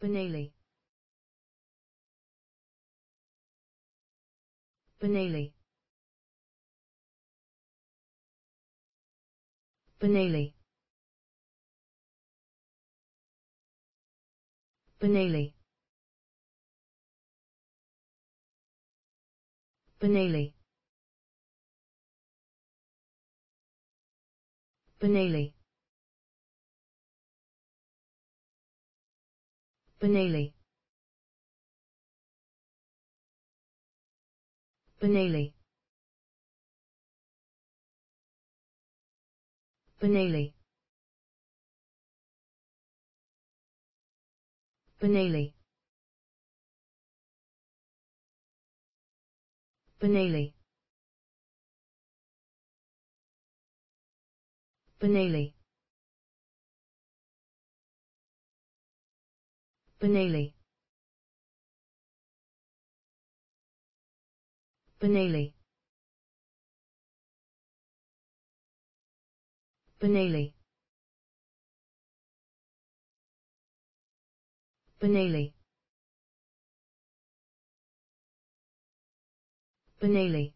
Bonailie. Bonailie. Bonailie. Bonailie. Bonailie. Bonailie. Bonailie. Bonailie. Bonailie. Bonailie. Bonailie. Bonailie. Bonailie. Bonailie. Bonailie. Bonailie. Bonailie.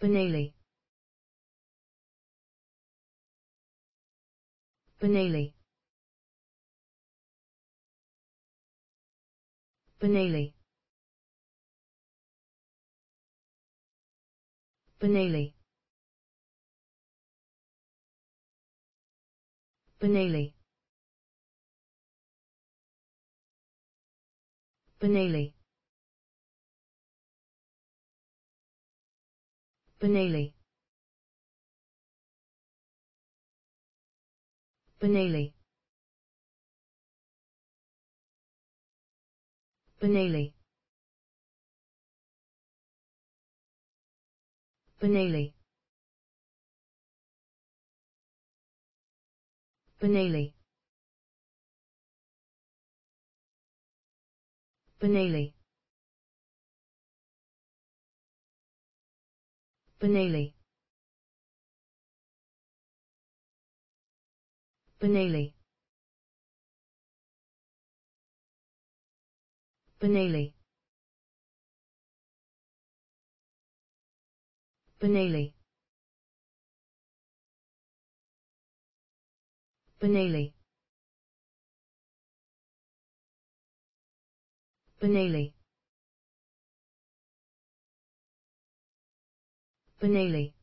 Bonailie. Bonailie. Bonailie. Bonailie. Bonailie. Bonailie. Bonailie. Bonailie. Bonailie. Bonailie. Bonailie. Bonailie. Bonailie. Bonailie. Bonailie. Bonailie. Bonailie. Bonailie. Bonailie.